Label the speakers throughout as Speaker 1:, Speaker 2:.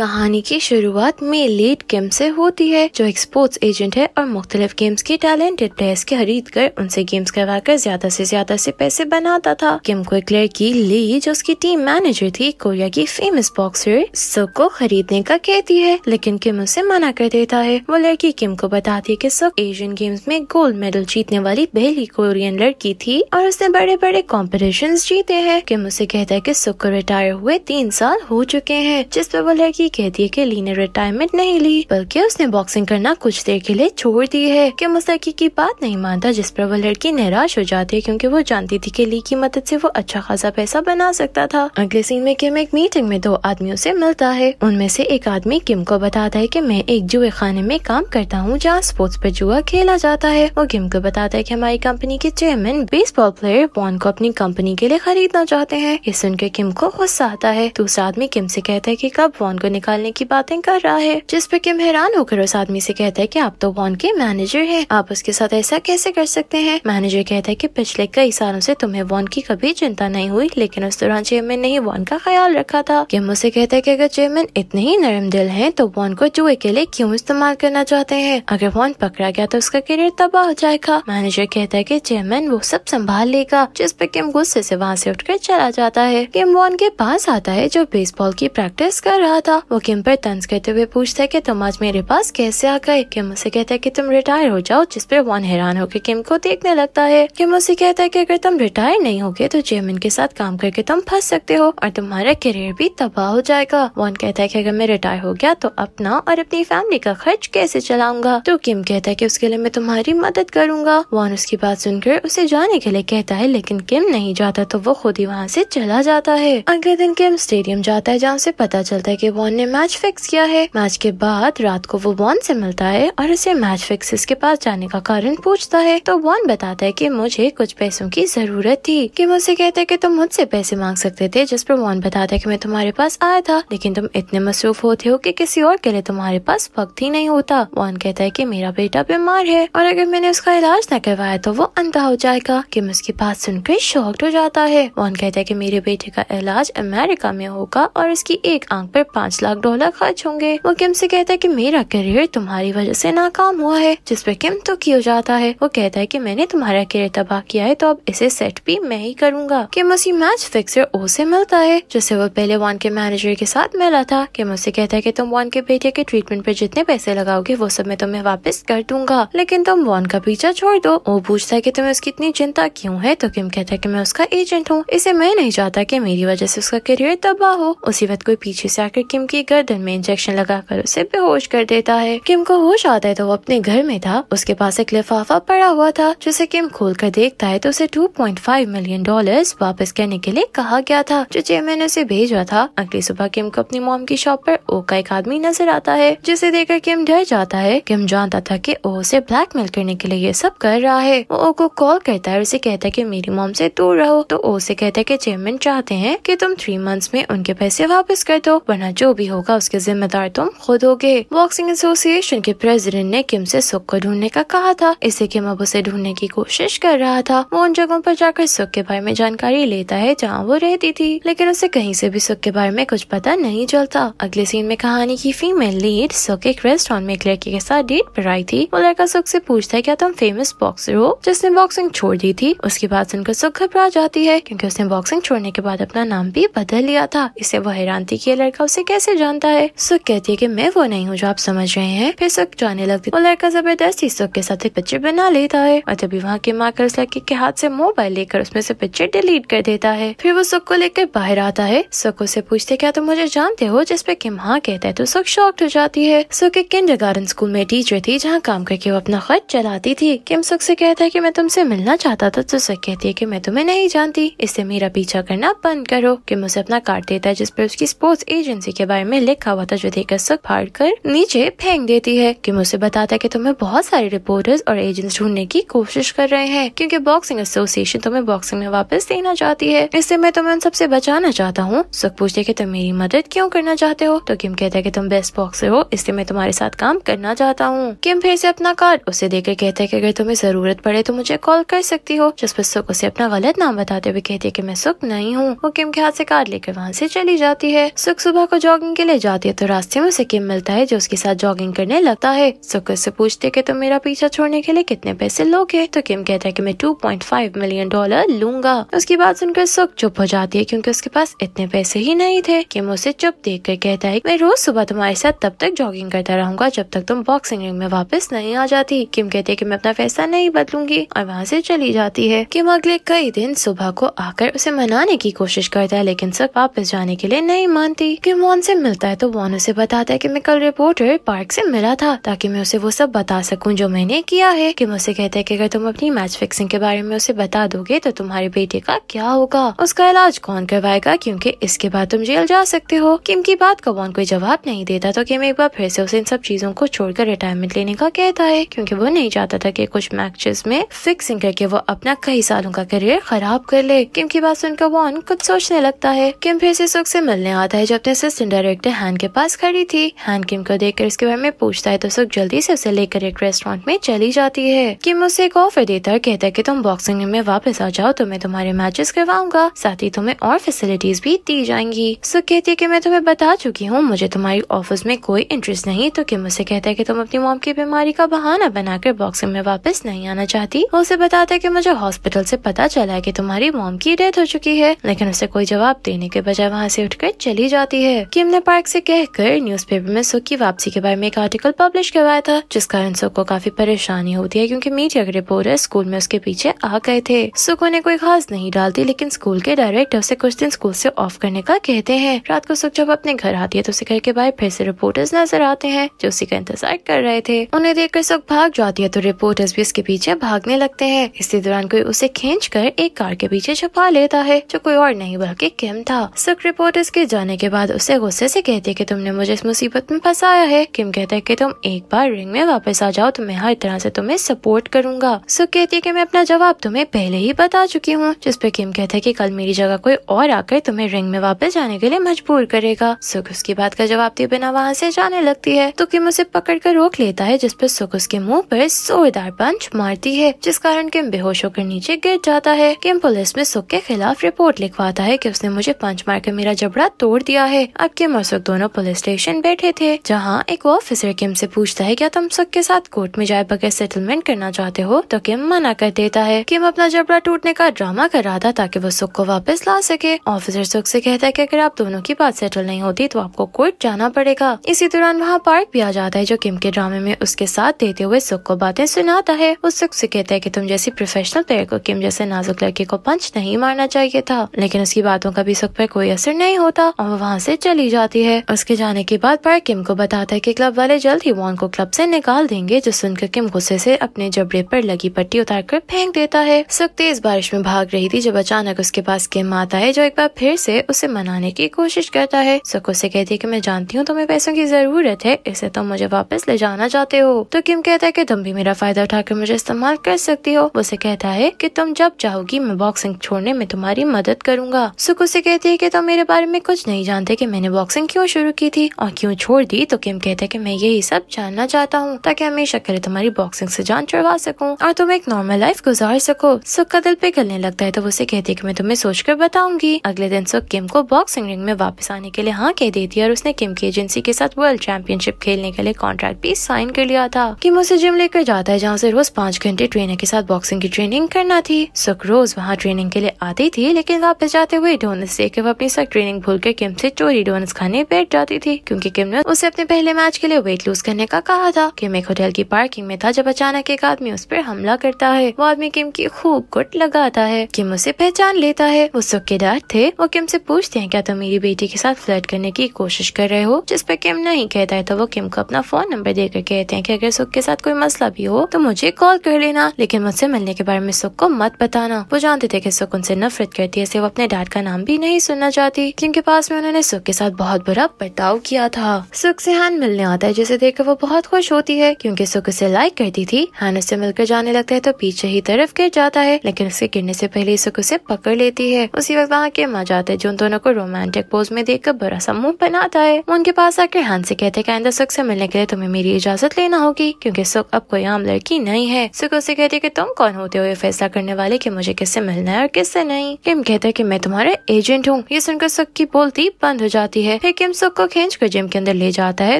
Speaker 1: कहानी की शुरुआत में लीड किम से होती है, जो एक स्पोर्ट्स एजेंट है और मुख्तलिफ़ गेम्स के टैलेंटेड प्लेयर्स के खरीद कर उनसे गेम्स करवा कर ज़्यादा से ज़्यादा से पैसे बनाता था। किम को एक लड़की ली, जो उसकी टीम मैनेजर थी कोरिया की फ़ेमस बॉक्सर सुख को खरीदने का कहती है, लेकिन किम उसे मना कर देता है। वो लड़की किम को बताती है की सुख एशियन गेम्स में गोल्ड मेडल जीतने वाली पहली कोरियन लड़की थी और उसने बड़े बड़े कॉम्पिटिशन जीते हैं। किम उसे कहता है की सुख को रिटायर हुए तीन साल हो चुके हैं, जिस पर वो लड़की कहती है कि ली ने रिटायरमेंट नहीं ली, बल्कि उसने बॉक्सिंग करना कुछ देर के लिए छोड़ दी है। कि लड़की की बात नहीं मानता जिस पर वो लड़की निराश हो जाती है क्योंकि वो जानती थी कि ली की मदद से वो अच्छा खासा पैसा बना सकता था। अगले सीन में किम एक मीटिंग में दो आदमियों से मिलता है। उनमें से एक आदमी किम को बताता है कि मैं एक जुए खाने में काम करता हूँ जहाँ स्पोर्ट्स पर जुआ खेला जाता है। वो किम को बताता है की हमारी कंपनी के चेयरमैन बेसबॉल प्लेयर पॉन को अपनी कंपनी के लिए खरीदना चाहते हैं। ये सुनकर किम को गुस्सा आता है। दूसरा आदमी किम से कहता है की कब वॉन को निकालने की बातें कर रहा है, जिस पे किम हैरान होकर उस आदमी से कहता है कि आप तो वॉन के मैनेजर हैं। आप उसके साथ ऐसा कैसे कर सकते हैं? मैनेजर कहता है कि पिछले कई सालों से तुम्हें वॉन की कभी चिंता नहीं हुई, लेकिन उस दौरान चेयरमैन ने ही वॉन का ख्याल रखा था। किम उसे कहता है कि अगर चेयरमैन इतने ही नरम दिल है तो वॉन को जुए के लिए क्यूँ इस्तेमाल करना चाहते हैं? अगर वॉन पकड़ा गया तो उसका करियर तबाह हो जाएगा। मैनेजर कहता है की चेयरमैन वो सब संभाल लेगा, जिस पे किम गुस्से से वहाँ से उठकर चला जाता है। किम वॉन के पास आता है, जो बेसबॉल की प्रैक्टिस कर रहा था। वो किम पर तंज करते हुए पूछता है कि तुम आज मेरे पास कैसे आ गए? किम उसे कहता है कि तुम रिटायर हो जाओ, जिस पर वन हैरान होकर किम को देखने लगता है। किम उसे कहता है कि अगर तुम रिटायर नहीं होगे तो चेयरमैन के साथ काम करके तुम फंस सकते हो, और तुम्हारा करियर भी तबाह हो जाएगा। वन कहता है कि अगर मैं रिटायर हो गया तो अपना और अपनी फैमिली का खर्च कैसे चलाऊँगा? तो किम कहता है कि उसके लिए मैं तुम्हारी मदद करूँगा। वन उसकी बात सुनकर उसे जाने के लिए कहता है, लेकिन किम नहीं जाता तो वो खुद ही वहाँ से चला जाता है। अगले दिन किम स्टेडियम जाता है, जहाँ से पता चलता है की वॉन ने मैच फिक्स किया है। मैच के बाद रात को वो वॉन से मिलता है और उसे मैच फिक्सेस के पास जाने का कारण पूछता है। तो वॉन बताता है कि मुझे कुछ पैसों की ज़रूरत थी, कि मुझसे कहते कि तुम मुझसे पैसे मांग सकते थे, जिस पर वॉन बताता है कि मैं तुम्हारे पास आया था। लेकिन तुम इतने मसरूफ होते हो कि किसी और के लिए तुम्हारे पास वक्त ही नहीं होता। वॉन कहता है कि मेरा बेटा बीमार है और अगर मैंने उसका इलाज न करवाया तो वो अंधा हो जाएगा। कि उसकी बात सुनकर शॉक्ड हो जाता है। वॉन कहता है की मेरे बेटे का इलाज अमेरिका में होगा और इसकी एक आँख पर पाँच लाख डॉलर खर्च होंगे। वो किम से कहता है कि मेरा करियर तुम्हारी वजह से नाकाम हुआ है, जिस पर किम तो की हो जाता है। वो कहता है कि मैंने तुम्हारा करियर तबाह किया है तो अब इसे सेट भी मैं ही करूँगा। किम उसी मैच फिक्सर ओ से मिलता है, जिससे वो पहले वन के मैनेजर के साथ मिला था। किम उससे कहता है की तुम वन के बेटे के ट्रीटमेंट पर जितने पैसे लगाओगे, वो सब मैं तुम्हें वापस कर दूँगा। लेकिन तुम वन का पीछा छोड़ दो। वो पूछता है की तुम्हें उसकी इतनी चिंता क्यूँ है? तो किम कहता है की मैं उसका एजेंट हूँ। इसे मैं नहीं चाहता की मेरी वजह से उसका करियर तबाह हो। उसी वक्त कोई पीछे से आकर किम की गर्दन में इंजेक्शन लगाकर उसे बेहोश कर देता है। किम को होश आता है तो वो अपने घर में था। उसके पास एक लिफाफा पड़ा हुआ था, जिसे किम खोल कर देखता है तो उसे 2.5 मिलियन डॉलर्स वापस करने के लिए कहा गया था। जो चेयरमैन उसे भेजा था। अगली सुबह किम को अपनी मोम की शॉप पर ओ का एक आदमी नज़र आता है, जिसे देखकर किम डर जाता है। किम जानता था कि ओ उसे ब्लैकमेल करने के लिए ये सब कर रहा है। वो ओ को कॉल करता है उसे कहता है कि मेरी मोम से दूर रहो। तो ओ से कहता है कि चेयरमैन चाहते हैं कि तुम थ्री मंथ्स में उनके पैसे वापस कर दो, वरना जो भी होगा उसके जिम्मेदार तुम खुद होगे। बॉक्सिंग एसोसिएशन के प्रेसिडेंट ने किम से सुख को ढूँढने का कहा था। इसे किम अब उसे ढूँढने की कोशिश कर रहा था। वो उन जगहों पर जाकर सुख के बारे में जानकारी लेता है जहाँ वो रहती थी। लेकिन उसे कहीं से भी सुख के बारे में कुछ पता नहीं चलता। अगले सीन में कहानी की फीमेल लीड सुख एक रेस्टोरेंट में एक लड़की के साथ डेट पर आई थी। वो लड़का सुख से पूछता है, क्या तुम फ़ेमस बॉक्सर हो? जिसने बॉक्सिंग छोड़ दी थी। उसके बाद सुनकर सुख घबरा जाती है, क्योंकि उसने बॉक्सिंग छोड़ने के बाद अपना नाम भी बदल लिया था। इसे वो हैरान थी कि लड़का उसे कैसे जानता है। सुख कहती है कि मैं वो नहीं हूँ जो आप समझ रहे हैं। फिर सुख जाने लगती वो लड़का ज़बरदस्ती सुख के साथ एक पिक्चर बना लेता है। और तभी वहाँ की माँ कर उस लड़के के हाथ से मोबाइल लेकर उसमें से पिक्चर डिलीट कर देता है। फिर वो सुख को लेकर बाहर आता है। सुख उसे पूछते, क्या तुम मुझे जानते हो? जिस पे किम हाँ कहता है तो सुख शॉक्ड हो जाती है। सुख एक किंडरगार्टन स्कूल में टीचर थी, जहाँ काम करके वो अपना खर्च चलाती थी। किम सुख से कहता है की मैं तुमसे मिलना चाहता था तो सुख कहती है की मैं तुम्हें नहीं जानती। इससे मेरा पीछा करना बंद करो। किम उसे अपना कार्ड देता है जिसपे उसकी स्पोर्ट्स एजेंसी के बारे में लिखा हुआ था जो देकर सुख फाड़ कर नीचे फेंक देती है कि मुझे बताता है कि तुम्हें बहुत सारे रिपोर्टर्स और एजेंट्स ढूँढने की कोशिश कर रहे हैं, क्योंकि बॉक्सिंग एसोसिएशन तुम्हें बॉक्सिंग में वापस देना चाहती है। इससे मैं तुम्हें उन सबसे बचाना चाहता हूँ। सुख पूछते कि तुम मेरी मदद क्यों करना चाहते हो? तो किम कहता है कि तुम बेस्ट बॉक्सर हो, इसलिए मैं तुम्हारे साथ काम करना चाहता हूँ। किम फिर से अपना कार्ड उसे देकर कहता है कि अगर तुम्हें ज़रूरत पड़े तो मुझे कॉल कर सकती हो। जिस पर सुख उसे अपना गलत नाम बताते हुए कहती है की मैं सुख नहीं हूँ। वो किम के हाथ से कार्ड लेकर वहाँ से चली जाती है। सुख सुबह को जॉगिंग जॉगिंग के लिए जाती है तो रास्ते में उसे किम मिलता है जो उसके साथ जॉगिंग करने लगता है। सुख उससे पूछते कि तुम मेरा पीछा छोड़ने के लिए कितने पैसे लोगे? तो किम कहता है कि मैं 2.5 मिलियन डॉलर लूँगा। उसकी बात सुनकर सुख चुप हो जाती है क्योंकि उसके पास इतने पैसे ही नहीं थे। किम उसे चुप देख कर कहता है, मैं रोज सुबह तुम्हारे साथ तब तक जॉगिंग करता रहूँगा जब तक तुम बॉक्सिंग रिंग में वापस नहीं आ जाती। किम कहते कि मैं अपना फैसला नहीं बदलूँगी और वहाँ से चली जाती है। किम अगले कई दिन सुबह को आकर उसे मनाने की कोशिश करता है, लेकिन सब वापस जाने के लिए नहीं मानती। किम वॉन से मिलता है तो वॉन उसे बताता है कि मैं कल रिपोर्टर पार्क से मिला था, ताकि मैं उसे वो सब बता सकूँ जो मैंने किया है। किम उसे कहता है कि अगर तुम अपनी मैच फिक्सिंग के बारे में उसे बता दोगे तो तुम्हारे बेटे का क्या होगा? उसका इलाज कौन करवाएगा? क्योंकि इसके बाद तुम जेल जा सकते हो। किम की बात का वॉन कोई जवाब नहीं देता तो किम एक बार फिर से उसे इन सब चीज़ों को छोड़कर रिटायरमेंट लेने का कहता है, क्योंकि वो नहीं चाहता था कि कुछ मैचेस में फिक्सिंग करके वो अपना कई सालों का करियर खराब कर ले। किम की बात सुनकर वॉन कुछ सोचने लगता है। किम फिर से सुख से मिलने आता है जो अपने असिस्टेंट डायरेक्टर हैन के पास खड़ी थी। हैन किम को देखकर इसके बारे में पूछता है तो सुख जल्दी से उसे लेकर एक रेस्टोरेंट में चली जाती है। किम उसे एक ऑफ़र देता है कहता है कि तुम बॉक्सिंग में वापस आ जाओ तो मैं तुम्हारे मैचेस करवाऊँगा। साथ ही तुम्हें और फैसिलिटीज़ भी दी जाएँगी। सुख कहती है की मैं तुम्हें बता चुकी हूँ, मुझे तुम्हारी ऑफ़िस में कोई इंटरेस्ट नहीं। तो किम उसे कहता है कि तुम अपनी मॉम की बीमारी का बहाना बनाकर बॉक्सिंग में वापस नहीं आना चाहती। उसे बताता है कि मुझे हॉस्पिटल से पता चला है कि तुम्हारी मॉम की डेथ हो चुकी है, लेकिन उसे कोई जवाब देने के बजाय वहाँ से उठकर चली जाती है। किम ने पार्क से कहकर न्यूज़पेपर में सुख की वापसी के बारे में एक आर्टिकल पब्लिश करवाया था जिस कारण सुख को काफ़ी परेशानी होती है, क्योंकि मीडिया के रिपोर्टर स्कूल में उसके पीछे आ गए थे। सुख उन्हें कोई खास नहीं डालती, लेकिन स्कूल के डायरेक्टर उसे कुछ दिन स्कूल से ऑफ़ करने का कहते हैं। रात को सुख जब अपने घर आती है तो उसे घर के बाहर फिर से रिपोर्टर्स नज़र आते हैं, जो उसी का इंतज़ार कर रहे थे। उन्हें देखकर सुख भाग जाती है तो रिपोर्टर्स भी उसके पीछे भागने लगते हैं। इसी दौरान कोई उसे खींच कर एक कार के पीछे छुपा लेता है, जो कोई और नहीं, बल्कि किम था। सुख रिपोर्टर्स के जाने के बाद उसे से कहती है कि तुमने मुझे इस मुसीबत में फंसाया है। किम कहता है कि तुम एक बार रिंग में वापस आ जाओ तो मैं हर तरह से तुम्हें सपोर्ट करूँगा। सुख कहती है कि मैं अपना जवाब तुम्हें पहले ही बता चुकी हूँ, जिस पे किम कहता है कि कल मेरी जगह कोई और आकर तुम्हें रिंग में वापस जाने के लिए मजबूर करेगा। सुख उसकी बात का जवाब दिए बिना वहाँ से जाने लगती है। तो किम उसे पकड़ कर रोक लेता है जिसपे सुख उसके मुँह पर जोरदार पंच मारती है, जिस कारण किम बेहोश होकर नीचे गिर जाता है। किम पुलिस में सुख के खिलाफ रिपोर्ट लिखवाता है की उसने मुझे पंच मारकर मेरा जबड़ा तोड़ दिया है। अब किम और सुख दोनों पुलिस स्टेशन बैठे थे, जहाँ एक ऑफिसर किम से पूछता है, क्या तुम सुख के साथ कोर्ट में जाए बगैर सेटलमेंट करना चाहते हो? तो किम मना कर देता है। किम अपना जबड़ा टूटने का ड्रामा कर रहा था, ताकि वो सुख को वापस ला सके। ऑफिसर सुख से कहता है कि अगर आप दोनों की बात सेटल नहीं होती तो आपको कोर्ट जाना पड़ेगा। इसी दौरान वहाँ पार्क भी आ जाता है, जो किम के ड्रामे में उसके साथ देते हुए सुख को बातें सुनाता है। वो सुख से कहता है की तुम जैसी प्रोफेशनल प्लेयर को किम जैसे नाजुक लड़के को पंच नहीं मारना चाहिए था, लेकिन उसकी बातों का भी सुख पर कोई असर नहीं होता, और वो वहाँ से चली जाती है। उसके जाने के बाद पार्क किम को बताता है कि क्लब वाले जल्द ही वॉन को क्लब से निकाल देंगे, जो सुनकर किम गुस्से से अपने जबड़े पर लगी पट्टी उतार कर फेंक देता है। सुख तेज बारिश में भाग रही थी, जब अचानक उसके पास किम आता है, जो एक बार फिर से उसे मनाने की कोशिश करता है। सुख उसे कहती है की मैं जानती हूँ, तुम्हें पैसों की ज़रूरत है, इसे तुम मुझे वापस ले जाना चाहते हो। तो किम कहता है की तुम भी मेरा फ़ायदा उठाकर मुझे इस्तेमाल कर सकती हो। उसे कहता है की तुम जब चाहोगी, मैं बॉक्सिंग छोड़ने में तुम्हारी मदद करूँगा। सुख उसे कहती है की तुम मेरे बारे में कुछ नहीं जानते कि मैंने बॉक्सिंग क्यों शुरू की थी? और क्यों छोड़ दी? तो किम कहते हैं कि मैं यही सब जानना चाहता हूँ, ताकि हमेशा करे तुम्हारी बॉक्सिंग से जान चढ़वा सकूँ और तुम एक नॉर्मल लाइफ गुजार सको। सुख का दिल पिघलने लगता है तो उसे कहती है कि मैं तुम्हें सोच कर बताऊँगी। अगले दिन सुख किम को बॉक्सिंग रिंग में वापस आने के लिए हाँ कह देती है, और उसने किम की एजेंसी के साथ वर्ल्ड चैंपियनशिप खेलने के लिए कॉन्ट्रैक्ट भी साइन कर लिया था। किम उसे जिम लेकर जाता है, जहाँ से रोज पाँच घंटे ट्रेनर के साथ बॉक्सिंग की ट्रेनिंग करना थी। सुख रोज वहाँ ट्रेनिंग के लिए आती थी, लेकिन वापस जाते हुए डोनस देख वो अपनी सख ट्रेनिंग भूल कर किम से चोरी डोनस खाने बैठ जाती थी, क्योंकि किम ने उसे अपने पहले मैच के लिए वेट लूज करने का कहा था। किम एक होटल की पार्किंग में था, जब अचानक एक आदमी उस पर हमला करता है। वो आदमी किम की खूब गुट लगाता है। किम उसे पहचान लेता है। वो सुख के डर थे। वो किम से पूछते हैं, क्या तुम मेरी बेटी के साथ फ्लर्ट करने की कोशिश कर रहे हो? जिस पर किम नहीं कहता है तो वो किम को अपना फ़ोन नंबर देकर कहते हैं कि अगर सुख के साथ कोई मसला भी हो तो मुझे कॉल कर लेना। लेकिन मुझसे मिलने के बारे में सुख को मत बताना। वो जानते थे कि सुख उनसे नफरत करती है वो अपने डैड का नाम भी नहीं सुनना चाहती। क्योंकि पास में उन्होंने सुख के साथ बहुत बुरा बर्ताव किया था। सुख से हैन मिलने आता है, जिसे देखकर वो बहुत खुश होती है, क्योंकि सुख उसे लाइक करती थी। हैन उससे मिलकर जाने लगता है तो पीछे ही तरफ़ गिर जाता है, लेकिन उसके गिरने से पहले सुख उसे पकड़ लेती है। उसी वक्त वहाँ के आ जाते हैं, जो उन दोनों को रोमांटिक पोज में देख कर बड़ा सा मुँह बनाता है। उनके पास आकर हैन से कहते हैं आइंदा, सुख से मिलने के लिए तुम्हें मेरी इजाज़त लेना होगी, क्योंकि सुख अब कोई आम लड़की नहीं है। सुख उसे कहती है कि, तुम कौन होते हो ये फैसला करने वाले कि मुझे किससे मिलना है और किससे नहीं? किम कहता है कि, मैं तुम्हारे एजेंट हूँ। ये सुनकर सुख की बोलती बंद हो जाती है। है, फिर किम सुख को खींच कर जिम के अंदर ले जाता है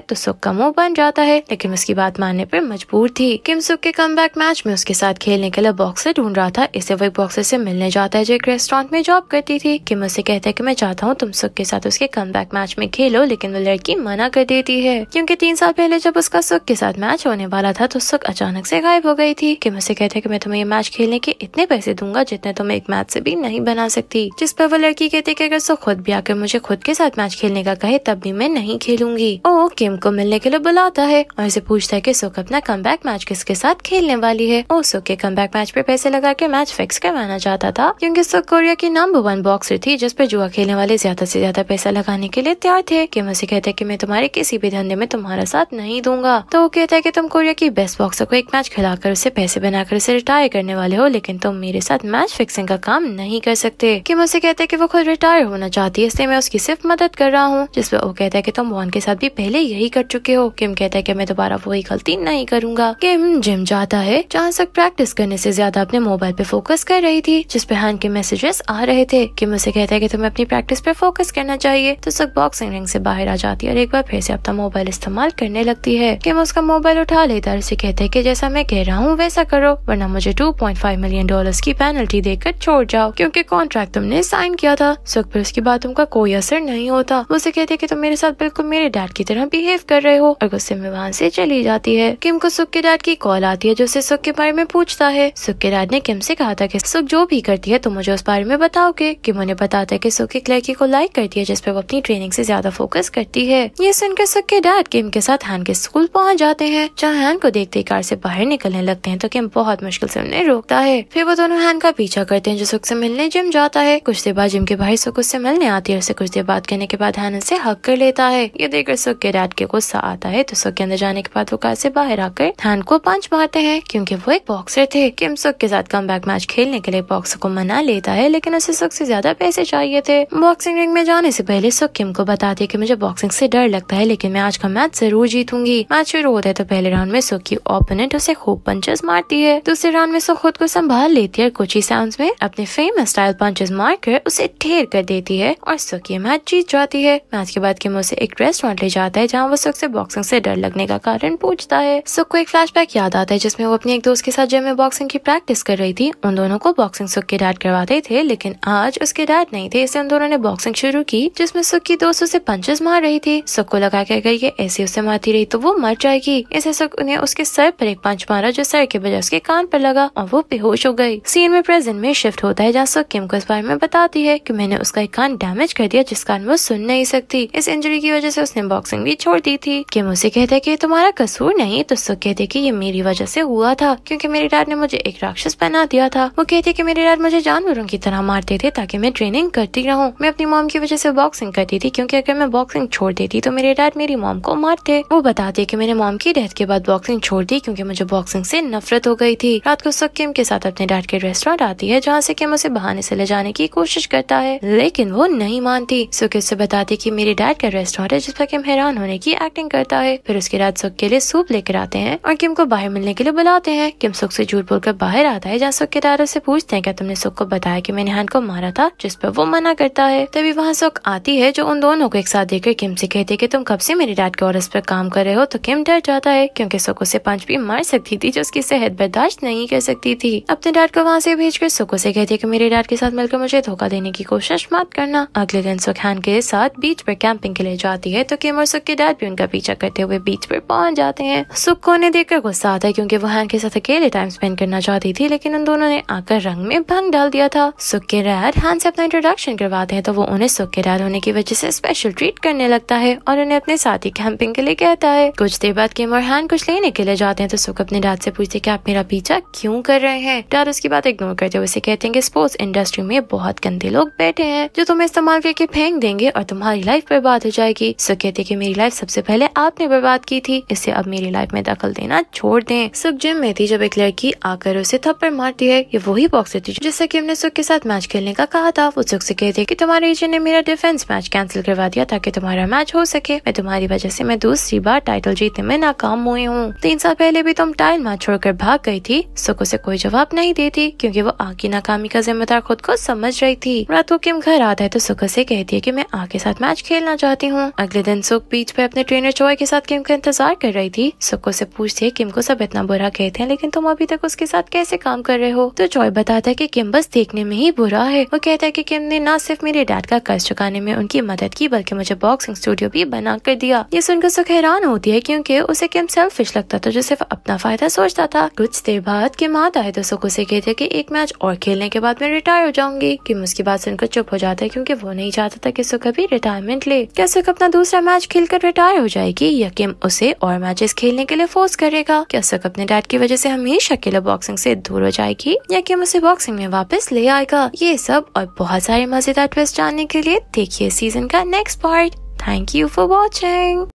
Speaker 1: तो सुख का मुँह बन जाता है। लेकिन उसकी बात मानने पर मजबूर थी किम सुख के कम मैच में उसके साथ खेलने के लिए बॉक्सर ढूंढ रहा था। इसे वो एक बॉक्सर से मिलने जाता है जो एक रेस्टोरेंट में जॉब करती थी। किम उसे कहता है की मैं चाहता हूँ तुम सुख के साथ उसके कम मैच में खेलो, लेकिन वो लड़की मना कर देती है। क्यूँकी तीन साल पहले जब उसका सुख के साथ मैच होने वाला था तो सुख अचानक से गायब हो गई थी। कि मुझसे कहते कि मैं तुम्हें ये मैच खेलने के इतने पैसे दूँगा जितने तुम एक मैच से भी नहीं बना सकती। जिस पर वो लड़की कहती कि अगर सुख खुद भी आकर मुझे खुद के साथ मैच खेलने का कहे तब भी मैं नहीं खेलूँगी। ओ, किम को मिलने के लिए बुलाता है और इसे पूछता है की सुख अपना कम मैच किसके साथ खेलने वाली है? ओ, सुख के कम मैच पे पैसे लगा के मैच फिक्स करवाना चाहता था, क्योंकि सुख कोरिया की नंबर वन बॉक्सर थी, जिस पर जुआ खेलने वाले ज़्यादा से ज़्यादा पैसा लगाने के लिए तैयार थे। कि मुझे कहते कि मैं तुम्हारे किसी भी धंधे में तुम्हारा साथ नहीं दूँगा। तो वो कहता है कि तुम कोरिया की बेस्ट बॉक्सर को एक मैच खिलाकर उसे पैसे बनाकर उसे रिटायर करने वाले हो, लेकिन तुम मेरे साथ मैच फिक्सिंग का काम नहीं कर सकते। कि मुझसे कहते हैं कि वो खुद रिटायर होना चाहती है, इसलिए मैं उसकी सिर्फ़ मदद कर रहा हूँ जिसपे वो कहता है कि तुम वॉन के साथ भी पहले यही कर चुके हो। किम कहता है कि मैं दोबारा वही गलती नहीं करूँगा। किम जिम जाता है। जहाँ तक प्रैक्टिस करने से ज़्यादा अपने मोबाइल पे फोकस कर रही थी जिसपे हैन के मैसेजेस आ रहे थे। किम उसे कहता है कि तुम्हें अपनी प्रैक्टिस पे फोकस करना चाहिए। तो सब बॉक्सिंग रिंग से बाहर आ जाती है और एक बार फिर से अपना मोबाइल इस्तेमाल करने लगती है। कि मैं उसका मोबाइल उठा लेता है उसे कहते हैं कि जैसा मैं कह रहा हूँ वैसा करो, वरना मुझे 2.5 मिलियन डॉलर्स की पेनल्टी देकर छोड़ जाओ, क्योंकि कॉन्ट्रैक्ट तुमने साइन किया था। सुख पर उसकी बातों का कोई असर नहीं होता। उसे कहते कि तुम मेरे साथ बिल्कुल मेरे डैड की तरह बिहेव कर रहे हो। और गुस्से में वहाँ से चली जाती है। किम को सुख के डैड की कॉल आती है, जो उसे सुख के बारे में पूछता है। सुख के डैड ने किम से कहा था की सुख जो भी करती है, तुम मुझे उस बारे में बताओगे कि। मुझे बताता है की सुख एक लड़की को लाइक करती है जिसपे वो अपनी ट्रेनिंग से ज़्यादा फोकस करती है। ये सुनकर सुख के डैड किम के साथ हैन के स्कूल पहुँच जाते हैं। जहाँ हैन को देखते ही कार से बाहर निकलने लगते हैं तो किम बहुत मुश्किल से उन्हें रोकता है। फिर वो दोनों हैन का पीछा करते हैं, जो सुख से मिलने जिम जाता है। कुछ देर बाद जिम के भाई सुख उससे मिलने आती है उसे कुछ देर बात करने के बाद हैन उसे हक कर लेता है। ये देखकर सुख के डैड के गुस्सा आता है तो सुख के अंदर जाने के बाद वो कार से बाहर आकर हैन को पंच मारते हैं, क्योंकि वो एक बॉक्सर थे। किम सुख के साथ कम मैच खेलने के लिए बॉक्सर को मना लेता है, लेकिन उसे सुख से ज़्यादा पैसे चाहिए थे। बॉक्सिंग रिंग में जाने से पहले सुख किम को बताती है की मुझे बॉक्सिंग से डर लगता है, लेकिन मैं आज का मैच ज़रूर जीतूँगी। मैच शुरू होता है तो पहले राउंड में सुख की ओपोनेंट उसे खूब पंचेस मारती है। दूसरे राउंड में सुख खुद को संभाल लेती है और कुछ ही साउंड में अपने फ़ेमस स्टाइल पंचेस मार कर उसे ढेर कर देती है और सुख ये मैच जीत जाती है। मैच के बाद किम उसे एक रेस्टोरेंट ले जाता है, जहाँ वो सुख से बॉक्सिंग से डर लगने का कारण पूछता है। सुख को एक फ्लैशबैक याद आता है, जिसमें वो अपने एक दोस्त के साथ जब में बॉक्सिंग की प्रैक्टिस कर रही थी। उन दोनों को बॉक्सिंग सुख के डैड करवाते थे, लेकिन आज उसके डैड नहीं थे। इसलिए उन दोनों ने बॉक्सिंग शुरू की, जिसमें सुख की दोस्त उसे पंचेस मार रही थी। सुख को लगा कि अगर ये ऐसे उसे मारती रही तो वो मर जाएगी। इसे सुख ने उसके सर पर एक पंच मारा, जो सर के बजाय उसके कान पर लगा, और वो बेहोश हो गई। सीन में प्रेजेंट में शिफ्ट होता है, जहाँ सुख किम को इस बारे में बताती है कि मैंने उसका एक कान डैमेज कर दिया, जिस कारण वो सुन नहीं सकती। इस इंजरी की वजह से उसने बॉक्सिंग भी छोड़ दी थी। किम उसे कहते कि, तुम्हारा कसूर नहीं तो सुख कहते कि ये मेरी वजह से हुआ था। क्योंकि मेरे डैड ने मुझे एक राक्षस बना दिया था। वो कहते कि मेरे डैड मुझे जानवरों की तरह मारते थे ताकि मैं ट्रेनिंग करती रहूँ। मैं अपनी मॉम की वजह से बॉक्सिंग करती थी क्योंकि अगर मैं बॉक्सिंग छोड़ देती तो मेरे डैड मेरी मॉम को मारते। वो बताते कि मेरे मॉम की डेथ के बाद बॉक्सिंग छोड़ दी क्योंकि मुझे बॉक्सिंग से नफरत हो गई थी। रात को सुख किम के साथ अपने डैड के रेस्टोरेंट आती है, जहाँ से किम उसे बहाने से ले जाने की कोशिश करता है। लेकिन वो नहीं मानती। सुख उससे बताती कि मेरे डैड का रेस्टोरेंट है, जिस पर किम हैरान होने की एक्टिंग करता है। फिर उसके रात सुख के लिए सूप लेकर आते हैं और किम को बाहर मिलने के लिए बुलाते हैं। किम सुख से झूठ बोलकर बाहर आता है जहाँ सुख के डैड से पूछते हैं, क्या तुमने सुख को बताया कि मैंने हैंड को मारा था? जिस पर वो मना करता है। तभी वहाँ सुख आती है, जो उन दोनों को एक साथ देखकर किम से कहती है कि, तुम कब से मेरे डैड के और पर काम कर रहे हो? तो किम डर जाता है, क्योंकि सुख उसे पंच भी मार सकती थी, जो उसकी सेहत बर्दाश्त नहीं कर सकती थी। अपने डैड को वहाँ से भेजकर सुख उसे कहती है कि, मेरे डैड के साथ मिलकर मुझे धोखा देने की कोशिश मत करना। अगले दिन सुख हैन के साथ बीच पर कैंपिंग के लिए जाती है तो किम और सुख के डैड भी उनका पीछा करते हुए बीच पर पहुँच जाते हैं। सुख को उन्हें देखकर गुस्सा आता है, क्योंकि वो हैन के साथ अकेले टाइम स्पेंड करना चाहती थी, लेकिन उन दोनों ने आकर रंग में भंग डाल दिया था। सुख के डैड हैन से अपना इंट्रोडक्शन करवाते हैं तो वो उन्हें सुख के डैड होने की वजह से स्पेशल ट्रीट करने लगता है और उन्हें अपने साथ ही कैंपिंग के लिए कहता है। कुछ देर बाद किम और हैन कुछ लेने के लिए जाते हैं तो सुख अपने डैड से पूछते की आप मेरा पीछा क्यूँ कर रहे हैं? डैड उसकी बात इग्नोर करते हुए कहते हैं कि स्पोर्ट्स इंडस्ट्री में बहुत गंदे लोग बैठे हैं, जो तुम्हें इस्तेमाल करके फेंक देंगे और तुम्हारी लाइफ बर्बाद हो जाएगी। सुख कहते कि मेरी लाइफ सबसे पहले आपने बर्बाद की थी। इससे अब मेरी लाइफ में दखल देना छोड़ दें। सुख जिम में थी जब एक लड़की आकर उसे थप्पड़ मारती है। ये वही बॉक्सर थी जिससे कि हमने सुख के साथ मैच खेलने का कहा था। वो सुख से कहते की तुम्हारे एजेंट ने मेरा डिफेंस मैच कैंसिल करवा दिया ताकि तुम्हारा मैच हो सके। मैं तुम्हारी वजह से मैं दूसरी बार टाइटल जीतने में नाकाम हुई हूँ। तीन साल पहले भी तुम टाइल मैच छोड़कर भाग गई थी। सुख उसे कोई जवाब नहीं देती क्योंकि वो आग की नाकामी का जिम्मेदार खुद को समझ रही थी। रात को किम घर आता है तो सुख से कहती है कि मैं आग के साथ मैच खेलना चाहती हूँ। अगले दिन सुख बीच पे अपने ट्रेनर चोय के साथ किम का इंतज़ार कर रही थी। सुख से पूछती है, किम को सब इतना बुरा कहते हैं, लेकिन तुम अभी तक उसके साथ कैसे काम कर रहे हो? तो चोय बताता है की किम बस देखने में ही बुरा है। वो कहता है की किम ने न सिर्फ़ मेरे डैड का कर्ज चुकाने में उनकी मदद की, बल्कि मुझे बॉक्सिंग स्टूडियो भी बना कर दिया। ये सुनकर सुख हैरान होती है, क्यूँकी उसे किम सेल्फिश लगता था, जो सिर्फ़ अपना फ़ायदा सोचता था। कुछ देर बाद किम आता है तो सुख उसे कहते की एक मैच और खेलने के बाद मैं रिटायर हो जाऊँगी। किम उसकी बात सुनकर चुप हो जाता है, क्योंकि वो नहीं चाहता था कि सुख अभी रिटायरमेंट ले। क्या सुख अपना दूसरा मैच खेलकर रिटायर हो जाएगी? या किम उसे और मैचेस खेलने के लिए फोर्स करेगा। क्या सुख अपने डैड की वजह ऐसी हमेशा लिए बॉक्सिंग ऐसी दूर हो जाएगी? या किम उसे बॉक्सिंग में वापस ले आएगा। ये सब और बहुत सारे मज़ेदार ट्विस्ट जानने के लिए देखिए सीज़न का next part thank you for watching